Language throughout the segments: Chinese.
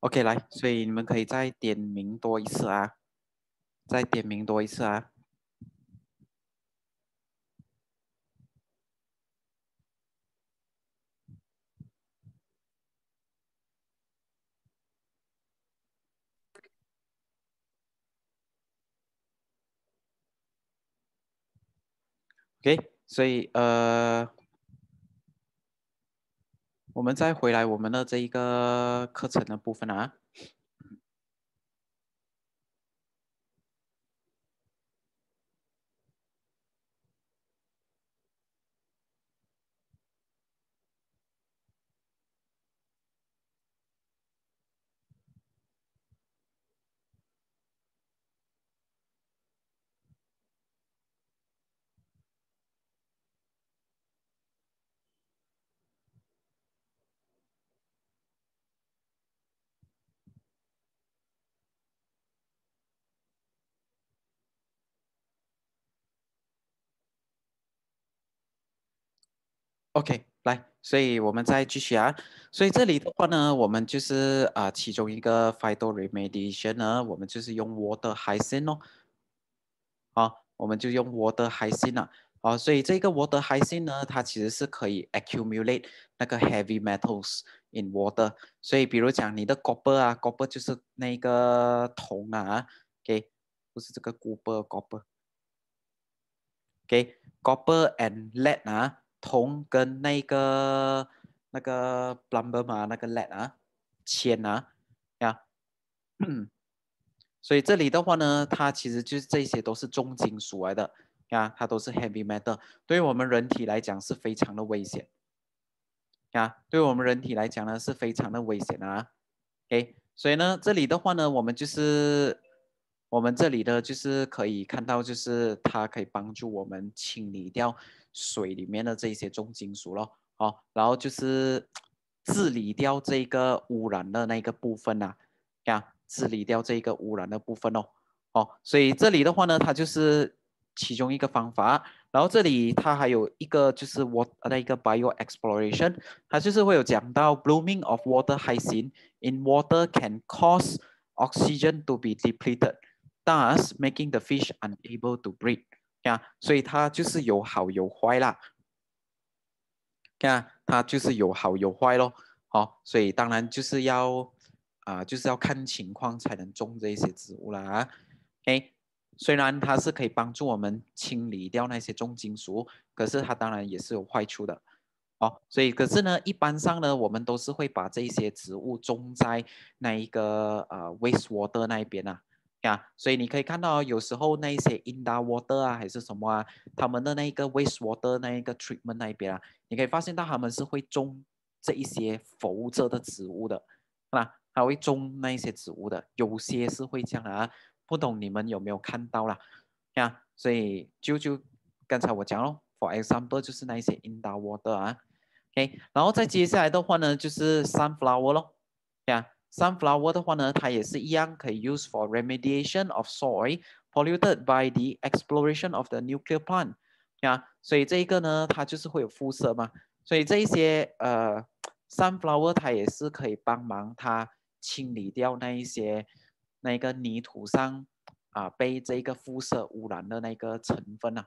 OK，来，所以你们可以再点名多一次啊，再点名多一次啊。OK，所以呃。我们再回来我们的这一个课程的部分啊。OK，来，所以我们再继续啊。所以这里的话呢，我们就是啊，其中一个 phyto remediation 呢，我们就是用 water hyacinth 哦。好，我们就用 water hyacinth 啊。好，所以这个 water hyacinth 呢，它其实是可以 accumulate 那个 heavy metals in water。所以比如讲你的 copper 啊，copper 就是那个铜啊，OK，不是这个 copper，copper。OK，copper and lead 啊。铜跟那个那个 plumber 嘛，那个 lead 啊，铅啊，呀，所以这里的话呢，它其实就是这些都是重金属来的，呀，它都是 heavy metal，对于我们人体来讲是非常的危险，呀，对我们人体来讲呢是非常的危险啊，OK，所以呢，这里的话呢，我们就是我们这里的就是可以看到，就是它可以帮助我们清理掉。水里面的这些重金属咯，哦，然后就是治理掉这个污染的那个部分呐，呀，治理掉这个污染的部分哦，哦，所以这里的话呢，它就是其中一个方法。然后这里它还有一个就是我那个 bio exploration，它就是会有讲到 blooming of water hyacinth in water can cause oxygen to be depleted，thus making the fish unable to breathe。呀，所以它就是有好有坏啦。看，它就是有好有坏咯。好，所以当然就是要啊，就是要看情况才能种这些植物啦。啊。OK，虽然它是可以帮助我们清理掉那些重金属，可是它当然也是有坏处的。好，所以可是呢，一般上呢，我们都是会把这些植物种在那一个呃 wastewater 那一边啊。呀，所以你可以看到，有时候那一些 in the water 啊，还是什么啊，他们的那个 waste water 那一个 treatment 那一边啊，你可以发现到他们是会种这一些浮着的植物的，啊，他会种那一些植物的，有些是会这样啊，不懂你们有没有看到啦？呀，所以就就刚才我讲咯 f o r example 就是那一些 in the water 啊，OK，然后再接下来的话呢，就是 sunflower 咯，呀。Sunflower 的话呢，它也是一样可以 use for remediation of soil polluted by the exploration of the nuclear plant 呀。所以这一个呢，它就是会有辐射嘛。所以这一些呃，Sunflower 它也是可以帮忙它清理掉那一些那个泥土上啊被这个辐射污染的那个成分啊，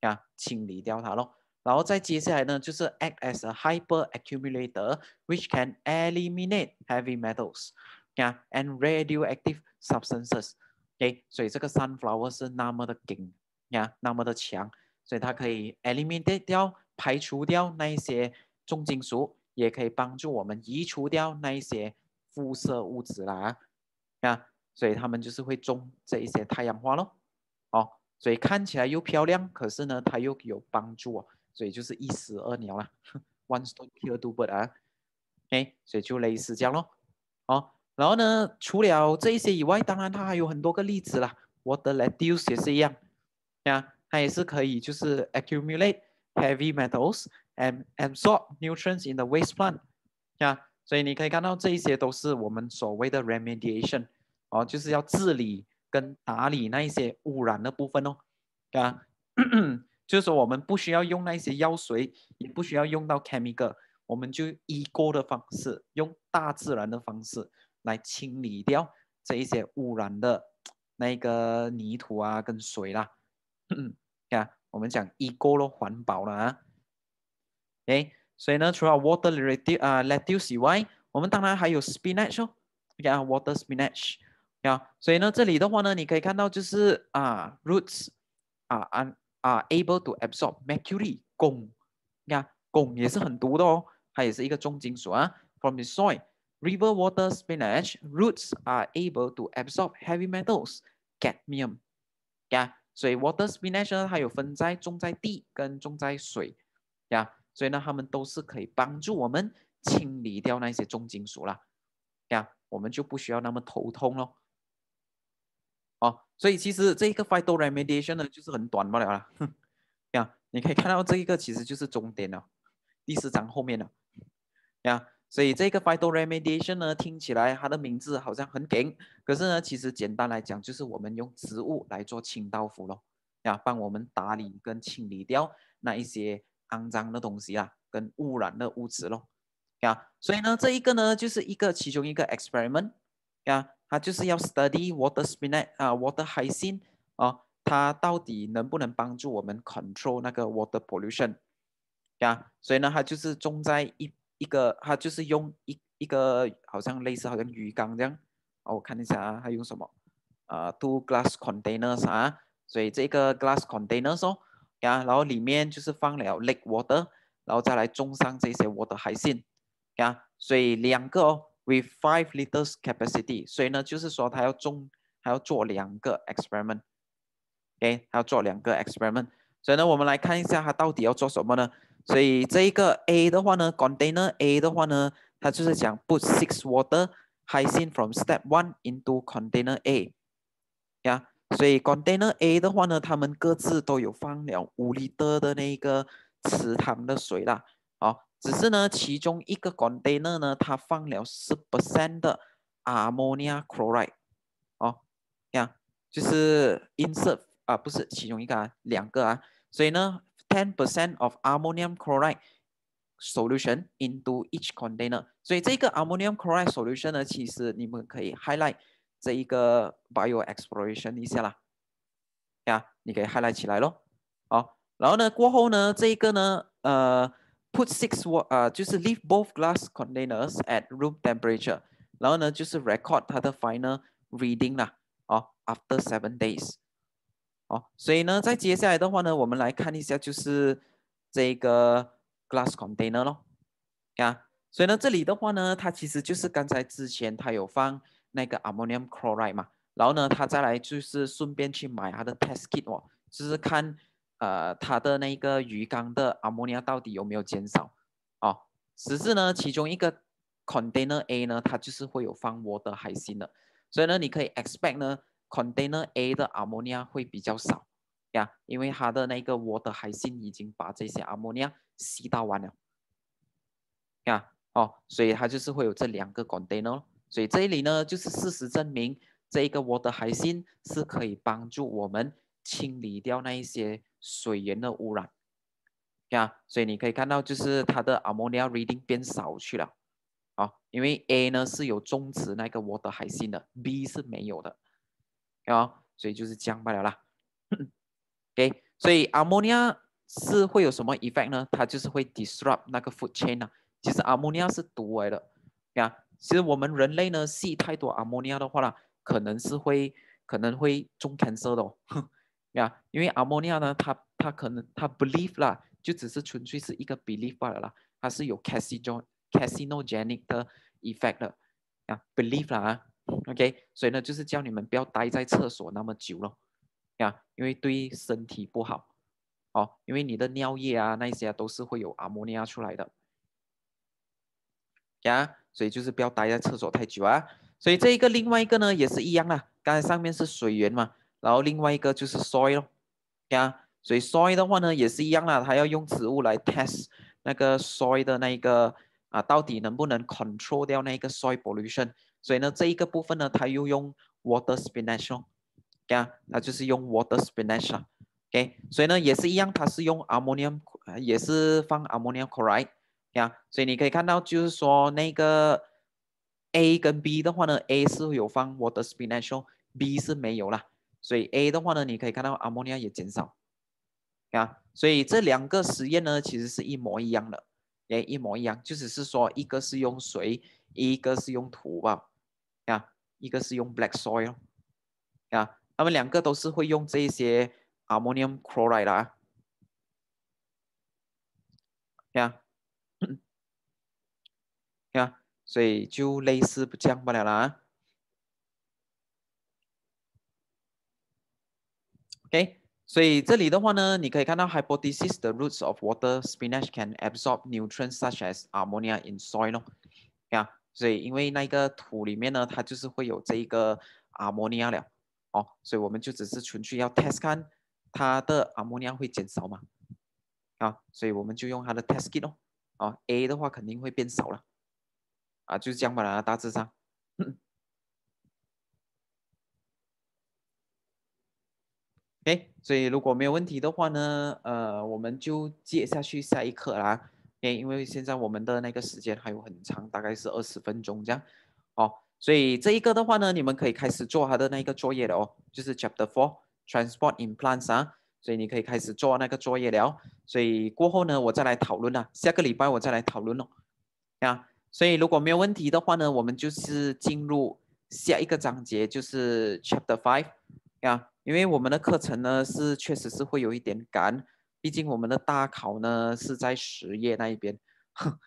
呀，清理掉它咯。然后再接下来呢，就是 act as a hyper accumulator，which can eliminate heavy metals，呀，and radioactive substances。OK，所以这个 sunflower 是那么的紧呀，那么的强，所以它可以 eliminate 掉、排除掉那一些重金属，也可以帮助我们移除掉那一些辐射物质啦，呀，所以他们就是会种这一些太阳花咯。哦，所以看起来又漂亮，可是呢，它又有帮助哦。所以就是一石二鸟啦，one stone kill two birds 啊，OK，所以就类似这样咯，好，然后呢，除了这一些以外，当然它还有很多个例子啦，water lettuce 也是一样，呀，它也是可以就是 accumulate heavy metals and absorb nutrients in the waste plant，呀，所以你可以看到这一些都是我们所谓的 remediation，哦，就是要治理跟打理那一些污染的部分哦，啊。就是说，我们不需要用那些药水，也不需要用到 chemical，我们就依锅的方式，用大自然的方式来清理掉这一些污染的那个泥土啊跟水啦。嗯看，我们讲 eco 咯，环保了啊。哎，所以呢，除了 water lettuce 啊 lettuce 以外，我们当然还有 spinach 哦，呀 water spinach 啊。所以呢，这里的话呢，你可以看到就是啊 roots 啊啊啊 able to absorb mercury 汞，呀汞也是很毒的哦，它也是一个重金属啊。From the soil, river water spinach roots are able to absorb heavy metals, cadmium，呀。所以 water spinach 呢，它有分在种在地跟种在水，呀，所以呢，它们都是可以帮助我们清理掉那些重金属啦，呀，我们就不需要那么头痛咯。所以其实这一个 phyto remediation 呢，就是很短不了啦，呀，你可以看到这一个其实就是终点了，第四章后面了，呀。所以这个 phyto remediation 呢，听起来它的名字好像很顶，可是呢，其实简单来讲，就是我们用植物来做清道夫咯，呀，帮我们打理跟清理掉那一些肮脏的东西啊，跟污染的物质咯，呀，所以呢，这一个呢，就是一个其中一个 experiment，呀，它就是要 study water spinach 啊，water hyacinth 啊，它到底能不能帮助我们 control 那个 water pollution，呀，所以呢，它就是种在一。一个，它就是用一一个好像类似好像鱼缸这样，哦，我看一下啊，它用什么？呃，two glass containers 啊，所以这个 glass containers 哦，呀，然后里面就是放了 lake water，然后再来种上这些 water 海鲜，呀，所以两个哦，with five liters capacity，所以呢，就是说他要种，还要做两个 experiment，OK，还要做两个 experiment，所以呢，我们来看一下他到底要做什么呢？所以这一个 A 的话呢，container A 的话呢，它就是讲 put six water hyacinth from step one into container A，呀，所以 container A 的话呢，他们各自都有放了五 liter 的那个池塘的水啦，只是呢，其中一个 container 呢，它放了十 percent 的 ammonia chloride，哦，呀，就是 insert 啊，不是其中一个啊，两个啊，所以呢。，ten percent of ammonium chloride solution into each container。所以这个 ammonium chloride solution 呢，其实你们可以 highlight 这一个 bio exploration 一下啦。呀，你可以 highlight 起来咯。好，然后呢，过后呢，这一个呢，呃，put six wa 呃，就是 leave both glass containers at room temperature。然后呢，就是 record 它的 final reading 啦。哦，after seven days。哦，所以呢，在接下来的话呢，我们来看一下，就是这个 glass container 咯，呀，所以呢，这里的话呢，它其实就是刚才之前它有放那个 ammonium chloride 嘛，然后呢，它再来就是顺便去买它的 test kit 哦，就是看呃它的那个鱼缸的 ammonia 到底有没有减少，哦，只是呢，其中一个 container A 呢，它就是会有放 water 海星的，所以呢，你可以 expect 呢。Container A 的 ammonia 会比较少呀，因为它的那个 water 海星已经把这些 ammonia 吸到完了呀，哦，所以它就是会有这两个 container，所以这里呢就是事实证明这一个 water 海星是可以帮助我们清理掉那一些水源的污染呀，所以你可以看到就是它的 ammonia reading 变少去了，啊，因为 A 呢是有种植那个 water 海信的，B 是没有的。啊，所以就是降罢了啦。OK，所以 ammonia 是会有什么 effect 呢？它就是会 disrupt 那个 food chain 啊。其实 ammonia 是毒来的，呀，其实我们人类呢吸太多 ammonia 的话呢，可能是会可能会中 cancer 的哦，呀，因为 ammonia 呢，它它可能它 believe 啦，就只是纯粹是一个 belief 罢了啦，它是有 casino casinogenic 的 effect 的，呀，believe 啦啊。OK，所以呢，就是叫你们不要待在厕所那么久了，呀，因为对身体不好，哦，因为你的尿液啊那些都是会有阿莫尼亚出来的，呀，所以就是不要待在厕所太久啊。所以这一个另外一个呢也是一样啦，刚才上面是水源嘛，然后另外一个就是 soil，呀，所以 soil 的话呢也是一样啦，它要用植物来 test 那个 soil 的那一个啊，到底能不能 control 掉那个 soil pollution。所以呢，这一个部分呢，它又用 water spinach，呀，它就是用 water spinach 啊，OK，所以呢也是一样，它是用 ammonium，也是放 ammonium chloride，呀，所以你可以看到，就是说那个 A 跟 B 的话呢，A 是有放 water spinach，B 是没有啦。所以 A 的话呢，你可以看到 ammonia 也减少，啊，所以这两个实验呢，其实是一模一样的，也一模一样，就只是说一个是用水，一个是用土吧，啊，一个是用 black soil，啊，他们两个都是会用这些 ammonium chloride 啊，呀，呀，所以就类似不这样罢了啦。OK，所以这里的话呢，你可以看到 hypothesis the roots of water spinach can absorb nutrients such as ammonia in soil 咯，呀，所以因为那个土里面呢，它就是会有这一个 ammonia 了，哦，所以我们就只是纯粹要 test 看它的 ammonia 会减少嘛，啊，所以我们就用它的 test kit 哦，啊，A 的话肯定会变少了，啊，就是这样吧，大致上。OK，所以如果没有问题的话呢，呃，我们就接下去下一课啦。OK，因为现在我们的那个时间还有很长，大概是二十分钟这样。哦，所以这一个的话呢，你们可以开始做他的那个作业了哦，就是 Chapter Four Transport in Plants 啊。所以你可以开始做那个作业了。所以过后呢，我再来讨论啊，下个礼拜我再来讨论哦。啊，所以如果没有问题的话呢，我们就是进入下一个章节，就是 Chapter Five 呀。因为我们的课程呢是确实是会有一点赶，毕竟我们的大考呢是在十月那一边，